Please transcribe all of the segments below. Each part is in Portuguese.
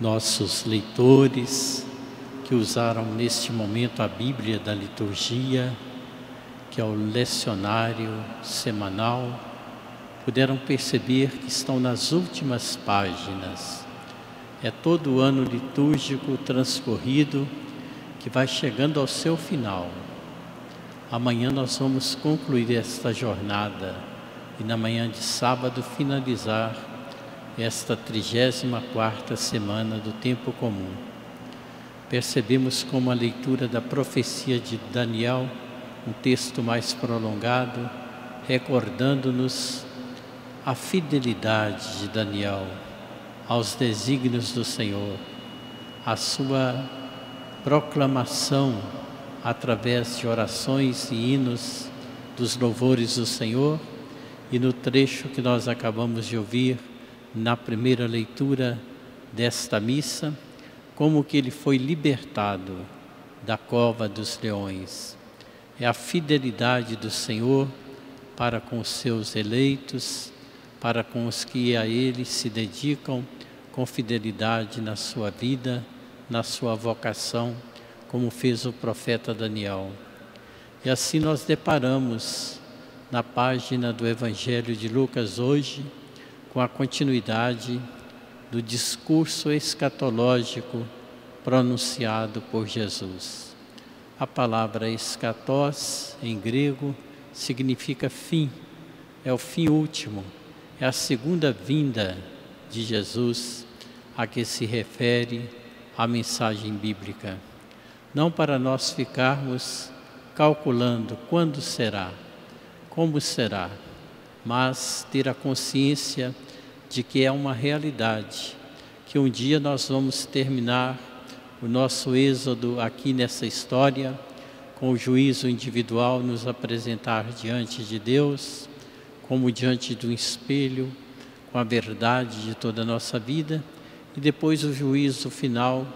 nossos leitores que usaram neste momento a Bíblia da liturgia, que é o lecionário semanal, puderam perceber que estão nas últimas páginas. É todo o ano litúrgico transcorrido que vai chegando ao seu final. Amanhã nós vamos concluir esta jornada e na manhã de sábado finalizar esta 34 semana do tempo comum. Percebemos como a leitura da profecia de Daniel, um texto mais prolongado, recordando-nos a fidelidade de Daniel aos desígnios do Senhor, a sua proclamação através de orações e hinos dos louvores do Senhor e no trecho que nós acabamos de ouvir na primeira leitura desta missa, como que ele foi libertado da cova dos leões. É a fidelidade do Senhor para com os seus eleitos, para com os que a ele se dedicam com fidelidade na sua vida, na sua vocação, como fez o profeta Daniel. E assim nós deparamos na página do Evangelho de Lucas hoje com a continuidade do discurso escatológico pronunciado por Jesus. A palavra escatós em grego significa fim, é o fim último, é a segunda vinda de Jesus a que se refere a mensagem bíblica. Não para nós ficarmos calculando quando será, como será, mas ter a consciência de que é uma realidade, que um dia nós vamos terminar o nosso êxodo aqui nessa história, com o juízo individual nos apresentar diante de Deus, como diante de um espelho, com a verdade de toda a nossa vida, e depois o juízo final,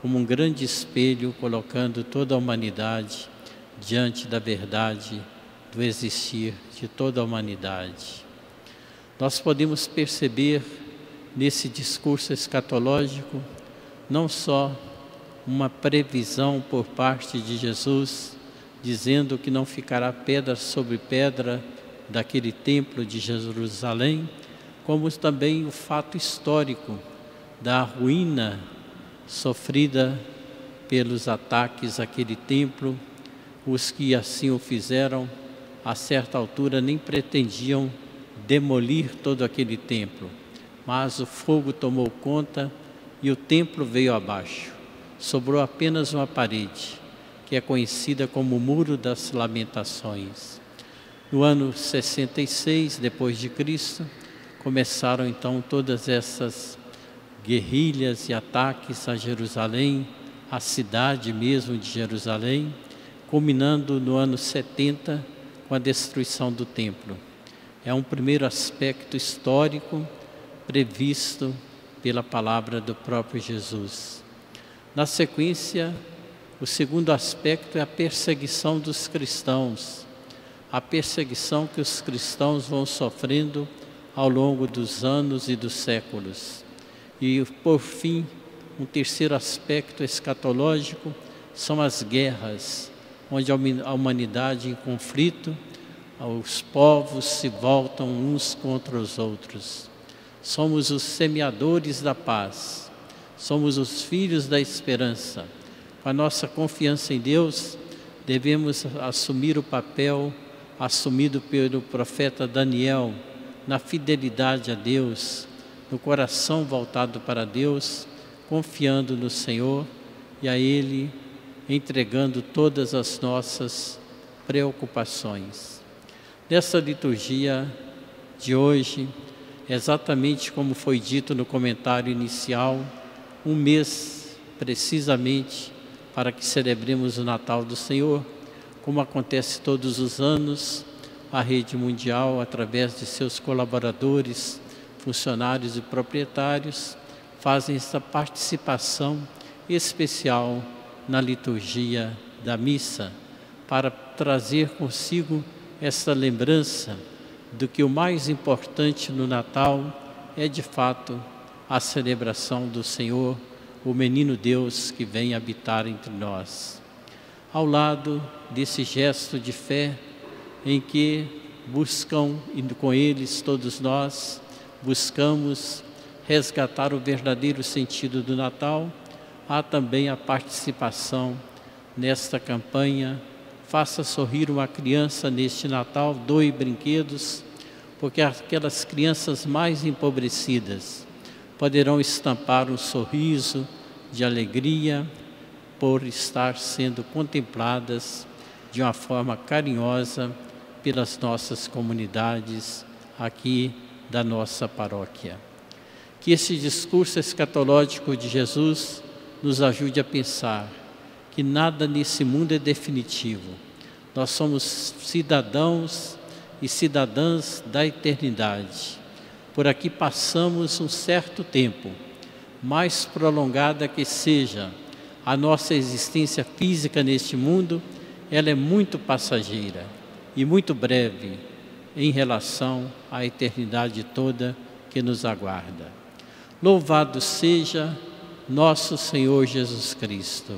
como um grande espelho, colocando toda a humanidade diante da verdade do existir de toda a humanidade. Nós podemos perceber nesse discurso escatológico não só uma previsão por parte de Jesus, dizendo que não ficará pedra sobre pedra daquele templo de Jerusalém, como também o fato histórico da ruína sofrida pelos ataques àquele templo. Os que assim o fizeram a certa altura nem pretendiam demolir todo aquele templo, mas o fogo tomou conta e o templo veio abaixo. Sobrou apenas uma parede, que é conhecida como Muro das Lamentações. No ano 66 depois de Cristo, começaram então todas essas guerrilhas e ataques a Jerusalém, a cidade mesmo de Jerusalém, culminando no ano 70 com a destruição do templo. É um primeiro aspecto histórico previsto pela palavra do próprio Jesus. Na sequência, o segundo aspecto é a perseguição dos cristãos, a perseguição que os cristãos vão sofrendo ao longo dos anos e dos séculos. E, por fim, um terceiro aspecto escatológico são as guerras, onde a humanidade em conflito, os povos se voltam uns contra os outros. Somos os semeadores da paz, somos os filhos da esperança. Com a nossa confiança em Deus, devemos assumir o papel assumido pelo profeta Daniel, na fidelidade a Deus, no coração voltado para Deus, confiando no Senhor e a Ele entregando todas as nossas preocupações. Nessa liturgia de hoje, exatamente como foi dito no comentário inicial, um mês precisamente para que celebremos o Natal do Senhor, como acontece todos os anos, a rede mundial, através de seus colaboradores, funcionários e proprietários, fazem essa participação especial na liturgia da missa, para trazer consigo essa lembrança do que o mais importante no Natal é de fato a celebração do Senhor o menino Deus que vem habitar entre nós. Ao lado desse gesto de fé em que buscam, indo com eles todos nós, buscamos resgatar o verdadeiro sentido do Natal, há também a participação nesta campanha. Faça sorrir uma criança neste Natal, doe brinquedos, porque aquelas crianças mais empobrecidas poderão estampar um sorriso de alegria por estar sendo contempladas de uma forma carinhosa pelas nossas comunidades aqui da nossa paróquia. Que esse discurso escatológico de Jesus nos ajude a pensar que nada nesse mundo é definitivo. Nós somos cidadãos e cidadãs da eternidade. Por aqui passamos um certo tempo, mais prolongada que seja a nossa existência física neste mundo, ela é muito passageira e muito breve em relação à eternidade toda que nos aguarda. Louvado seja nosso Senhor Jesus Cristo.